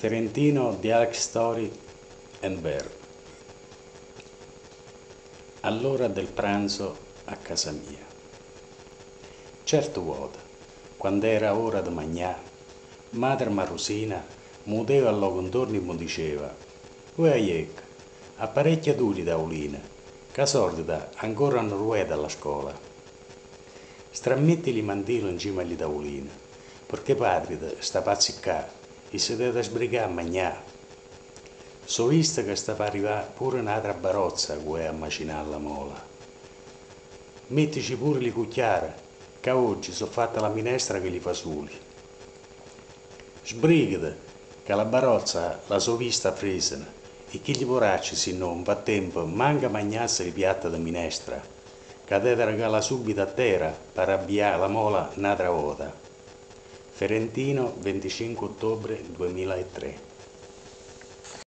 Ferentino Dialect Story and Bear. All'ora del pranzo a casa mia. Certo vuota, quando era ora di mangià, madre Marusina mudeva allo contorno e mi diceva Ue aiec, apparecchiaturi da ulina, che sordida ancora non rueda alla scuola. Strammetti li mandilo in cima agli tavolini, perché padre sta pazziccato e si deve sbrigare a mangiare. So visto che sta per arrivare pure un'altra barozza che a macinare la mola. Mettici pure le cucchiare, che oggi so fatta la minestra che li fa soli. Sbrigate, che la barozza la so vista fresena e chi gli poracci se non fa tempo manca mangiarsi le piatte di minestra, che deve regalare subito a terra per avviare la mola un'altra volta. Ferentino 25 ottobre 2003